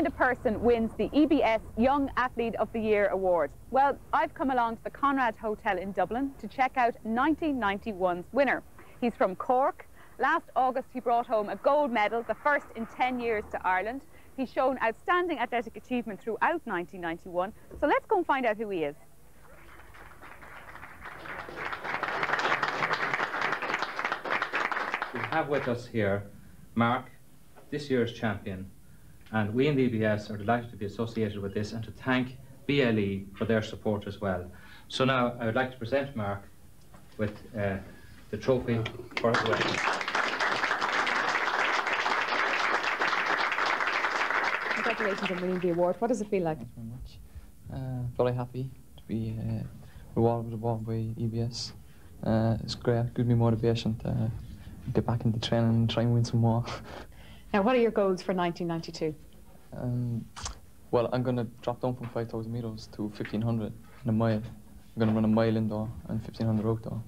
kind of person wins the EBS Young Athlete of the Year award? Well, I've come along to the Conrad Hotel in Dublin to check out 1991's winner. He's from Cork. Last August, he brought home a gold medal, the first in 10 years to Ireland. He's shown outstanding athletic achievement throughout 1991. So let's go and find out who he is. We have with us here Mark, this year's champion, and we in the EBS are delighted to be associated with this and to thank BLE for their support as well. So now I would like to present Mark with uh, the trophy for his wedding. Congratulations on winning the award. What does it feel like? Thanks very much. Uh, very happy to be uh, rewarded with the award by EBS. Uh, it's great, gives me motivation to get back into training and try and win some more. Now, what are your goals for 1992? Um, well, I'm going to drop down from 5,000 metres to 1,500 in a mile. I'm going to run a mile indoor and 1,500 outdoor.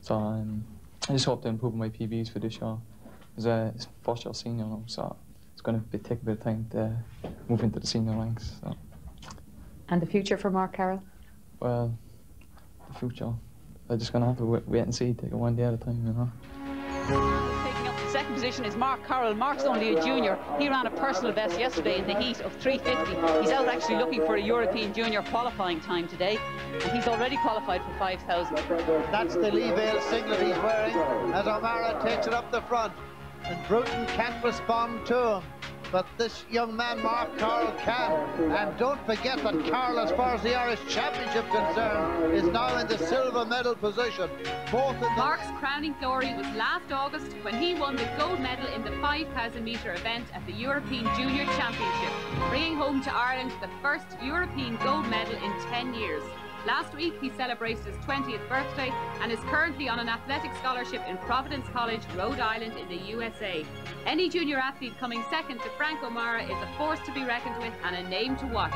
So um, I just hope to improve my PBs for this year. It's, uh, it's first year senior now, so it's going to be, take a bit of time to move into the senior ranks. So. And the future for Mark Carroll? Well, the future. I'm just going to have to wait, wait and see, take it one day at a time, you know. Second position is Mark Carroll. Mark's only a junior. He ran a personal best yesterday in the heat of 350. He's out actually looking for a European junior qualifying time today. And he's already qualified for 5,000. That's the Leevale singlet he's wearing as O'Mara takes it up the front. And Bruton can't respond to him. But this young man, Mark Carroll, can. And don't forget that Carroll, as far as the Irish Championship concerned, is now in the silver medal position. Both in Mark's crowning glory was last August when he won the gold medal in the 5,000 metre event at the European Junior Championship, bringing home to Ireland the first European gold medal in 10 years. Last week he celebrated his 20th birthday and is currently on an athletic scholarship in Providence College, Rhode Island in the USA. Any junior athlete coming second to Frank O'Mara is a force to be reckoned with and a name to watch.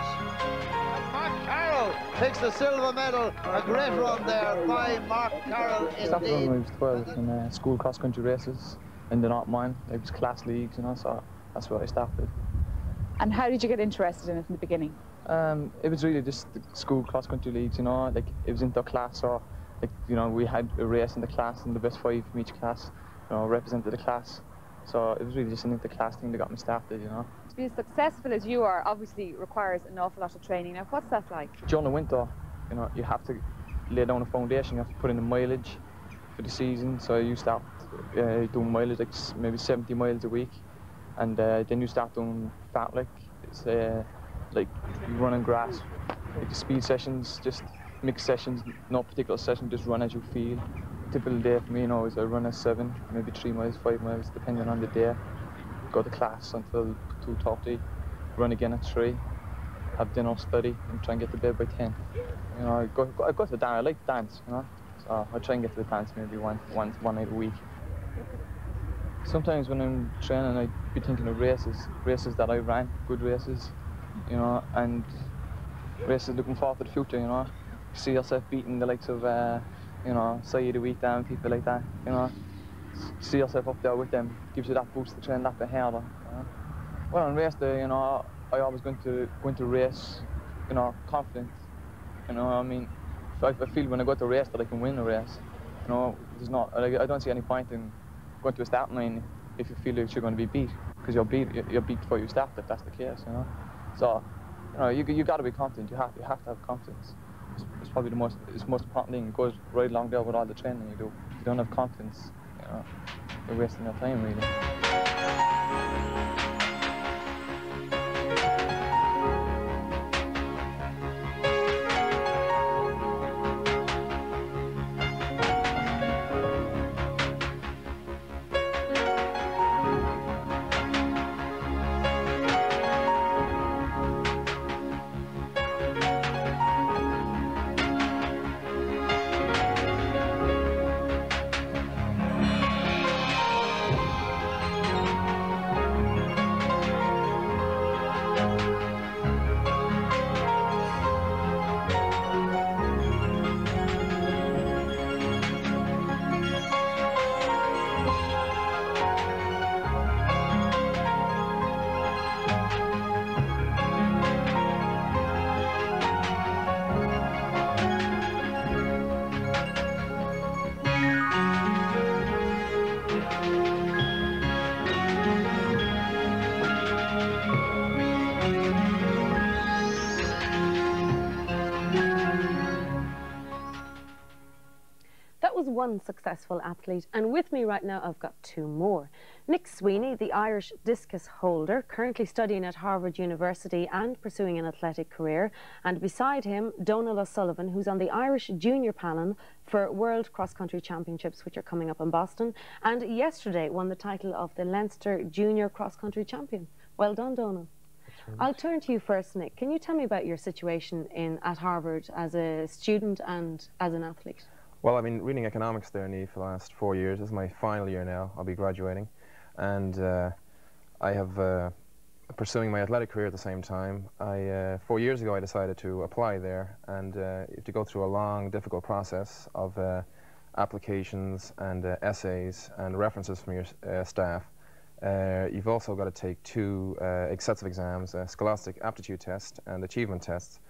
Mark Carroll takes the silver medal. A great run there by Mark Carroll Started when I was 12 in uh, school cross-country races in the North Mon. It was class leagues, you know, so that's where I started. And how did you get interested in it in the beginning? Um, it was really just the school cross-country leagues, you know, like it was inter class or, like, you know, we had a race in the class and the best five from each class, you know, represented the class. So it was really just an inter-class thing that got me started, you know. To be as successful as you are obviously requires an awful lot of training. Now, what's that like? During the winter, you know, you have to lay down a foundation, you have to put in the mileage for the season. So you start uh, doing mileage, like maybe 70 miles a week. And uh, then you start doing fat, like, it's, uh, like you run on grass, like speed sessions, just mixed sessions, no particular session, just run as you feel. Typical day for me, you know, is I run at seven, maybe three miles, five miles, depending on the day. Go to class until 2.30, run again at three, have dinner, study, and try and get to bed by 10. You know, I go, I go to dance, I like to dance, you know, so I try and get to the dance maybe one, one, one night a week. Sometimes when I'm training, I'd be thinking of races, races that I ran, good races, you know, and races looking forward to the future, you know. See yourself beating the likes of, uh, you know, Saeed the Week Down, people like that, you know. See yourself up there with them, gives you that boost to train that bit harder. You know? Well, on race day, you know, I always going to going to race, you know, confident. You know, I mean, I, I feel when I go to race that I can win the race, you know, there's not, I, I don't see any point in going to a starting line if you feel like you're going to be beat, because you're beat, you're beat before you start if that's the case, you know. So, you know, you you got to be confident. You have you have to have confidence. It's, it's probably the most it's most important thing. It goes right along there with all the training you do. If you don't have confidence, you know, you're wasting your time really. One successful athlete, and with me right now I've got two more. Nick Sweeney, the Irish discus holder, currently studying at Harvard University and pursuing an athletic career, and beside him, Donal O'Sullivan, who's on the Irish junior panel for World Cross Country Championships, which are coming up in Boston, and yesterday won the title of the Leinster Junior Cross Country Champion. Well done, Donal. I'll turn to you first, Nick. Can you tell me about your situation in at Harvard as a student and as an athlete? Well, I've been reading economics there, Niamh, for the last four years. This is my final year now. I'll be graduating. And uh, I have uh, pursuing my athletic career at the same time. I, uh, four years ago, I decided to apply there and uh, to go through a long, difficult process of uh, applications and uh, essays and references from your staff. You've also got to take two sets of exams, a scholastic aptitude test and achievement tests,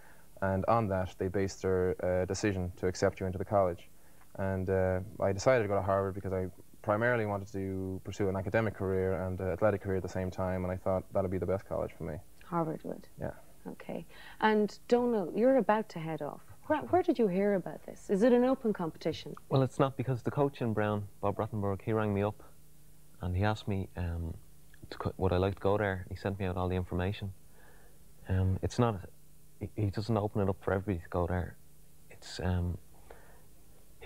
and on that they base their decision to accept you into the college. And uh, I decided to go to Harvard because I primarily wanted to pursue an academic career and an athletic career at the same time, and I thought that would be the best college for me. Harvard would? Yeah. Okay. And Donal, you're about to head off. Where, where, did you hear about this? Is it an open competition? Well, it's not because the coach in Brown, Bob Rothenberg, he rang me up and he asked me um, to, would I like to go there. He sent me out all the information. Um, it's not, he, he, doesn't open it up for everybody to go there. It's, um,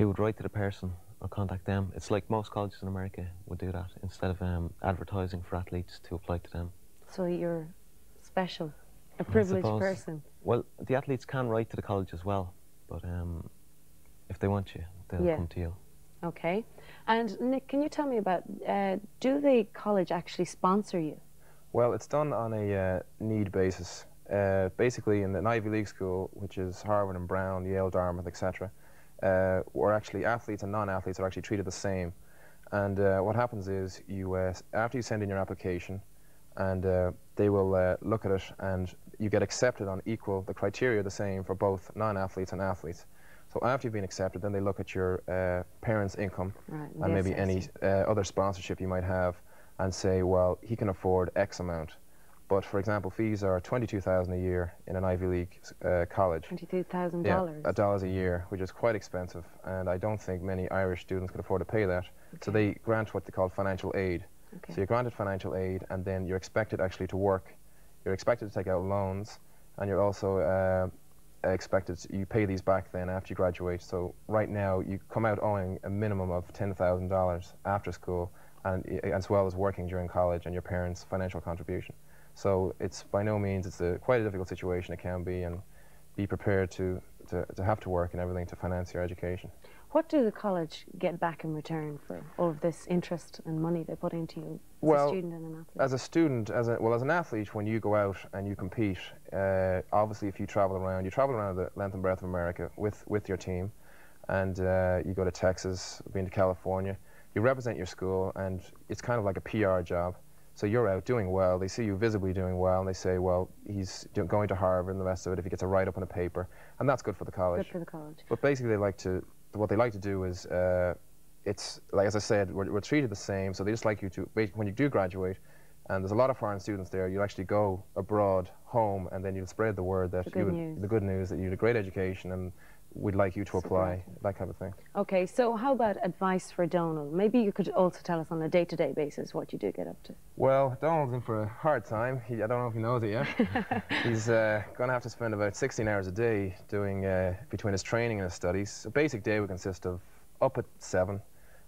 he would write to the person or contact them. It's like most colleges in America would do that instead of um, advertising for athletes to apply to them. So you're special, a privileged person. Well, the athletes can write to the college as well, but um, if they want you, they'll yeah. come to you. Okay. And Nick, can you tell me about, uh, do the college actually sponsor you? Well, it's done on a uh, need basis. Uh, basically, in an Ivy League school, which is Harvard and Brown, Yale, Dartmouth, etc., uh, where actually athletes and non-athletes are actually treated the same. And uh, what happens is, you uh, after you send in your application, and uh, they will look at it, and you get accepted on equal, the criteria are the same for both non-athletes and athletes. So after you've been accepted, then they look at your uh, parents' income right, and yes, maybe any uh, other sponsorship you might have and say, well, he can afford X amount. But for example, fees are twenty-two thousand a year in an Ivy League uh, college. Twenty-two thousand dollars. Yeah, dollars a year, which is quite expensive, and I don't think many Irish students can afford to pay that. Okay. So they grant what they call financial aid. Okay. So you're granted financial aid, and then you're expected actually to work. You're expected to take out loans, and you're also uh, expected you pay these back then after you graduate. So right now you come out owing a minimum of ten thousand dollars after school, and as well as working during college and your parents' financial contribution. So it's by no means it's a quite a difficult situation. It can be, and be prepared to to, to have to work and everything to finance your education. What do the college get back in return for all of this interest and money they put into you as well, a student and an athlete? As a student, as a, well, as an athlete, when you go out and you compete, uh, obviously if you travel around, you travel around the length and breadth of America with, with your team, and uh, you go to Texas, been to California, you represent your school, and it's kind of like a PR job. So you're out doing well, they see you visibly doing well, and they say, well, he's going to Harvard and the rest of it if he gets a write-up on a paper, and that's good for the college. Good for the college. But basically they like to what they like to do is, uh, it's like as I said, we're, we're, treated the same. So they just like you to when you do graduate, and there's a lot of foreign students there. You actually go abroad, home, and then you'll spread the word that the good, news. the good news that you had a great education and we'd like you to apply, that kind of thing. Okay, so how about advice for Donal? Maybe you could also tell us on a day-to-day -day basis what you do get up to. Well, Donal's in for a hard time. He, I don't know if he knows it yet. He's uh, going to have to spend about 16 hours a day doing, uh, between his training and his studies. A basic day would consist of up at 7,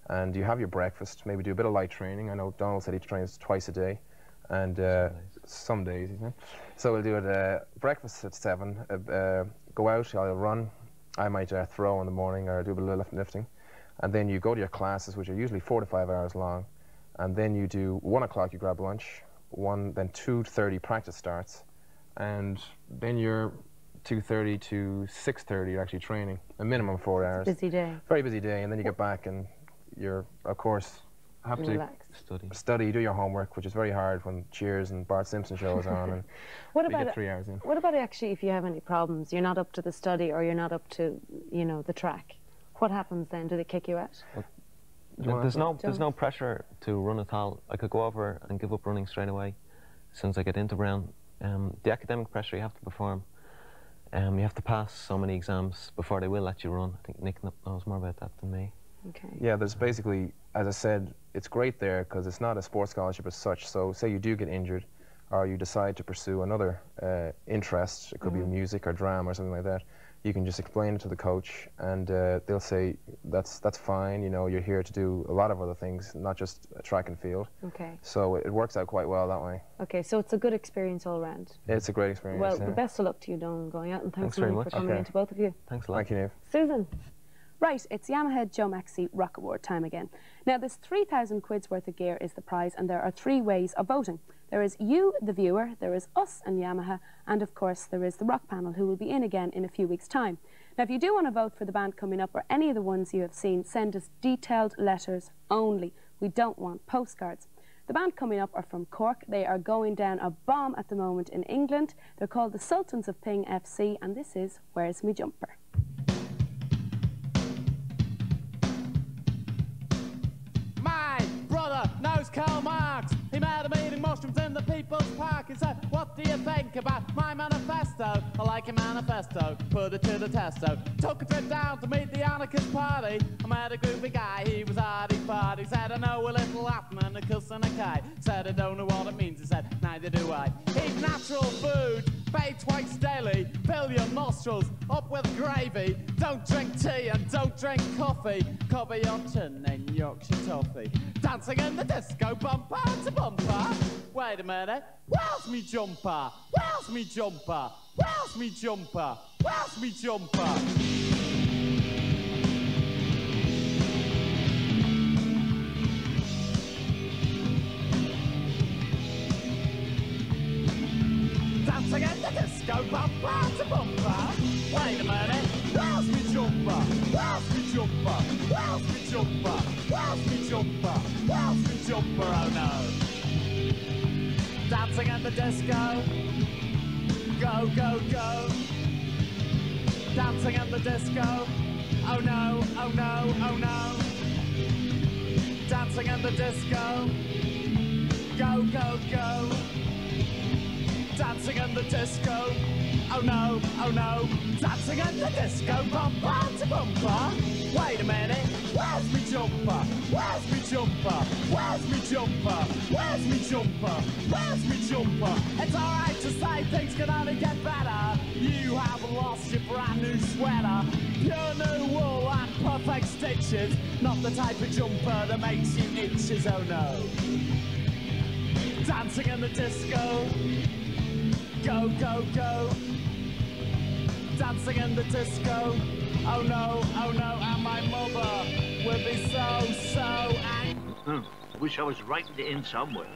and you have your breakfast, maybe do a bit of light training. I know Donald said he trains twice a day, and uh, some days, you know. So we'll do it, uh, breakfast at 7, uh, uh, go out, I'll run, I might uh, throw in the morning or do a little lifting. And then you go to your classes, which are usually four to five hours long. And then you do one o'clock, you grab lunch. One, then 2.30 practice starts. And then you're 2.30 to 6.30, you're actually training, a minimum of four hours. Busy day. Very busy day. And then you get back and you're, of course, have Relax. to study. study, do your homework, which is very hard when Cheers and Bart Simpson show is on, and what about get three hours in. What about actually if you have any problems, you're not up to the study or you're not up to, you know, the track? What happens then? Do they kick you out? Well, there's no there's no pressure to run at all. I could go over and give up running straight away as soon as I get into Brown. Um, the academic pressure you have to perform. Um, you have to pass so many exams before they will let you run. I think Nick knows more about that than me. Okay. Yeah, there's basically, as I said, it's great there because it's not a sports scholarship as such. So say you do get injured or you decide to pursue another uh, interest, it could Mm-hmm. be music or drama or something like that, you can just explain it to the coach and uh, they'll say, that's, that's fine, you know, you're here to do a lot of other things, not just track and field. Okay. So it works out quite well that way. Okay, so it's a good experience all round. It's a great experience. Well, yeah. the best of luck to you, Don, going out, and thanks, Thanks very a much. for coming Okay. in to both of you. Thanks a lot. Thank you, Niamh. Susan. Right, it's Yamaha Jo Maxi Rock Award time again. Now, this 3,000 quid's worth of gear is the prize, and there are three ways of voting. There is you, the viewer, there is us and Yamaha, and of course, there is the rock panel, who will be in again in a few weeks' time. Now, if you do want to vote for the band coming up or any of the ones you have seen, send us detailed letters only. We don't want postcards. The band coming up are from Cork. They are going down a bomb at the moment in England. They're called the Sultans of Ping FC, and this is Where's Me Jumper? People's Park. He said, What do you think about my manifesto? I like your manifesto, put it to the testo. Took a trip down to meet the anarchist party. I met a groovy guy, he was hardy farty. Said, I know a little Latin and a cuss and a kai. Said, I don't know what it means. He said, Neither do I. Eat natural food, bathe twice daily. Fill your nostrils up with gravy. Don't drink tea and don't drink coffee. Cover your chin in Yorkshire toffee. Dancing in the disco, bumper to bumper. Wait a minute, where's me jumper? Where's me jumper? Where's me jumper? Where's me jumper? Wait a minute, jumper? Where's jumper? Where's jumper? Where's jumper? Jumper? Oh no. Dancing in the disco. Go, go, go. Dancing in the disco. Oh no, oh no, oh no. Dancing in the disco. Go, go, go. Dancing in the disco. Oh no, oh no. Dancing in the disco. Bumper to bumper. Wait a minute. Where's me jumper? Where's me jumper? Where's me jumper? Where's me jumper? Where's me jumper? It's alright to say things can only get better. You have lost your brand new sweater. Pure new wool and perfect stitches. Not the type of jumper that makes you itches, oh no. Dancing in the disco. Go, go, go. Dancing in the disco. Oh no, oh no, and my mother will be so, so angry. Hmm. Wish I was writing it in somewhere.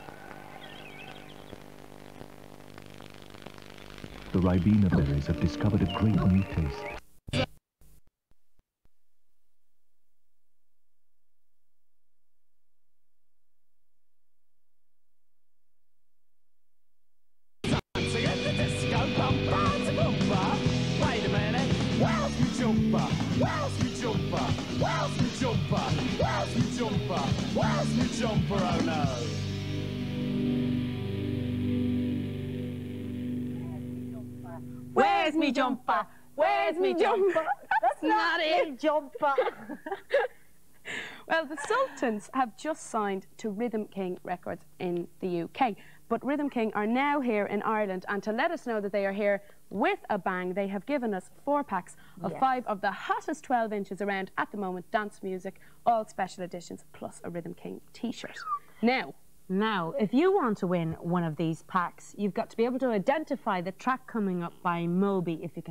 The Ribena berries have discovered a great new taste. Jumper? Where's me jumper? That's not it. jumper. well, the Sultans have just signed to Rhythm King Records in the UK. But Rhythm King are now here in Ireland, and to let us know that they are here with a bang, they have given us four packs of five of the hottest 12 inches around at the moment dance music, all special editions, plus a Rhythm King t shirt. Now, Now, if you want to win one of these packs, you've got to be able to identify the track coming up by Moby if you can.